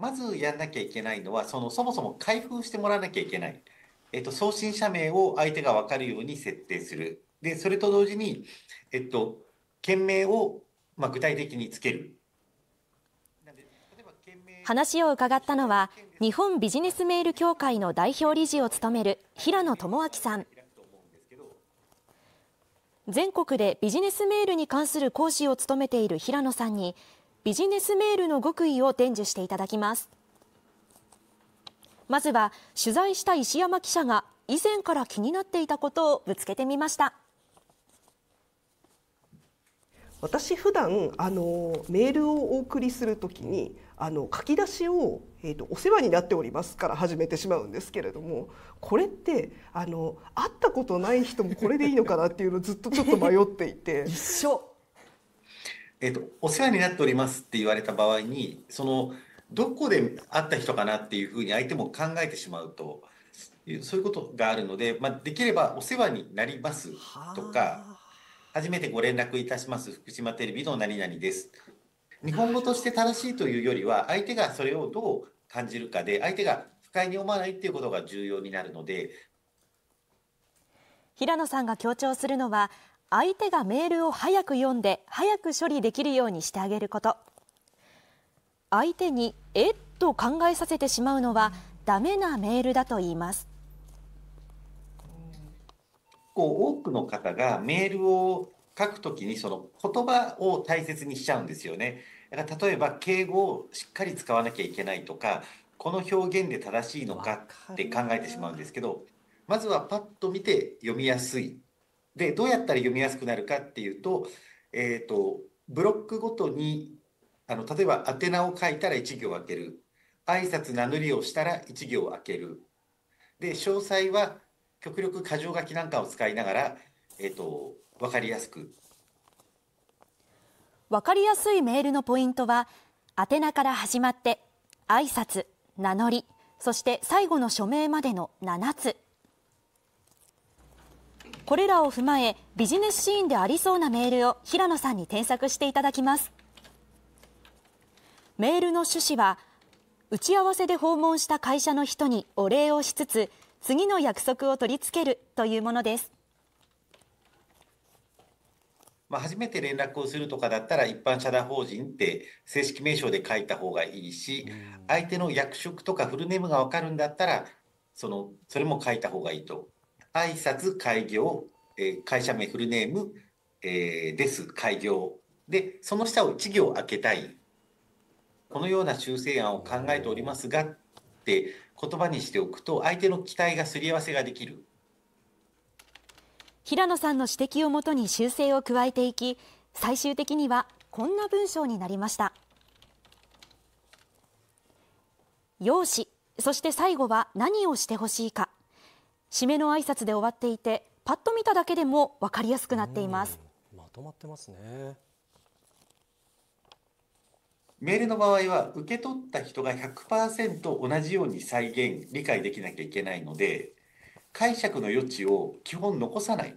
まずやんなきゃいけないのは、そのそもそも開封してもらわなきゃいけない。えっと、送信者名を相手が分かるように設定する。で、それと同時に、えっと、件名を、まあ、具体的につける。話を伺ったのは日本ビジネスメール協会の代表理事を務める平野智明さん全国でビジネスメールに関する講師を務めている平野さんにビジネスメールの極意を伝授していただきます。まずは取材した石山記者が以前から気になっていたことをぶつけてみました。私普段あのメールをお送りするときにあの書き出しを、えーと「お世話になっております」から始めてしまうんですけれどもこれってあの会ったことない人もこれでいいのかなっていうのをずっとちょっと迷っていて。一緒えっ、ー、と「お世話になっております」って言われた場合にそのどこで会った人かなっていうふうに相手も考えてしまうとそういうことがあるので、まあ、できれば「お世話になります」とか初めてご連絡いたします。福島テレビの何々です。日本語として正しいというよりは、相手がそれをどう感じるかで、相手が不快に思わないっていうことが重要になるので。平野さんが強調するのは、相手がメールを早く読んで、早く処理できるようにしてあげること。相手に、えっと考えさせてしまうのは、ダメなメールだと言います。構多くの方がメールを書くときにその言葉を大切にしちゃうんですよね。だから例えば敬語をしっかり使わなきゃいけないとか、この表現で正しいのかって考えてしまうんですけど、まずはパッと見て読みやすい。で、どうやったら読みやすくなるかっていうと、えっ、ー、と、ブロックごとに、あの、例えば宛名を書いたら1行開ける。挨拶名乗りをしたら1行開ける。で、詳細は極力箇条書きなんかを使いながら、えっ、ー、と、わかりやすく。わかりやすいメールのポイントは、宛名から始まって、挨拶、名乗り、そして最後の署名までの7つ。これらを踏まえ、ビジネスシーンでありそうなメールを平野さんに添削していただきます。メールの趣旨は、打ち合わせで訪問した会社の人にお礼をしつつ、次の約束を取り付けるというものです。まあ、初めて連絡をするとかだったら一般社団法人って正式名称で書いた方がいいし、相手の役職とかフルネームが分かるんだったらそのそれも書いた方がいいと。挨拶開業、えー、会社名フルネーム、えー、です開業。でその下を1行開けたい。このような修正案を考えておりますがって言葉にしておくと相手の期待がすり合わせができる。平野さんの指摘をもとに修正を加えていき最終的にはこんな文章になりました。用紙そして最後は何をしてほしいか。締めの挨拶で終わっていてパッと見ただけでも分かりやすくなっています。まとまってますね。メールの場合は受け取った人が100%同じように再現理解できなきゃいけないので解釈の余地を基本残さない。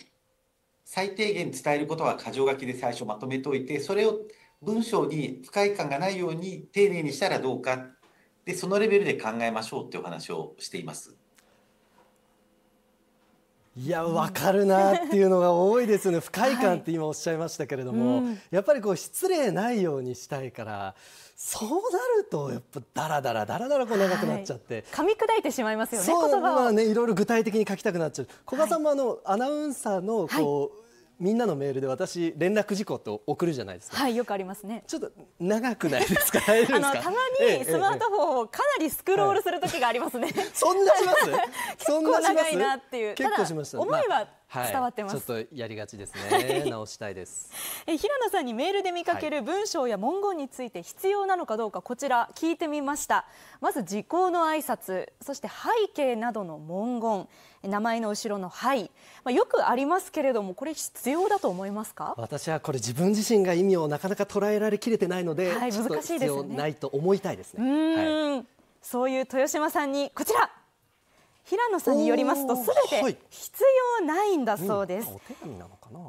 最低限伝えることは箇条書きで最初まとめておいてそれを文章に不快感がないように丁寧にしたらどうか。でそのレベルで考えましょうっていうお話をしています。いや分かるなっていうのが多いですよね。不快感って今おっしゃいましたけれども、はい。うん、やっぱりこう失礼ないようにしたいからそうなるとやっぱだらだらだらだらこう長くなっちゃって、はい、噛み砕いてしまいますよねそうまあねいろいろ具体的に書きたくなっちゃう。古賀さんもあの、はい、アナウンサーのこう、みんなのメールで私連絡事項と送るじゃないですか。はいよくありますね。ちょっと長くないですか？あのたまにスマートフォンをかなりスクロールする時がありますね。そんなします？結構長いなっていう。結構しました。思いは伝わってます、はい、ちょっとやりがちですね。直したいです。え平野さんにメールで見かける文章や文言について必要なのかどうかこちら聞いてみました。まず時効の挨拶そして背景などの文言名前の後ろの「はい」まあ、よくありますけれどもこれ必要だと思いますか？私はこれ自分自身が意味をなかなか捉えられきれてないので、はい、難しいですね。ないと思いたいですね、はい、そういう豊島さんにこちら平野さんによりますとすべはい。て必要ないんだそうです、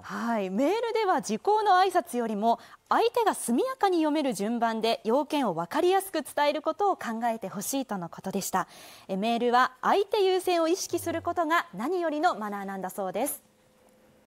はい、メールでは時効の挨拶よりも相手が速やかに読める順番で要件を分かりやすく伝えることを考えてほしいとのことでした。えメールは相手優先を意識することが何よりのマナーなんだそうです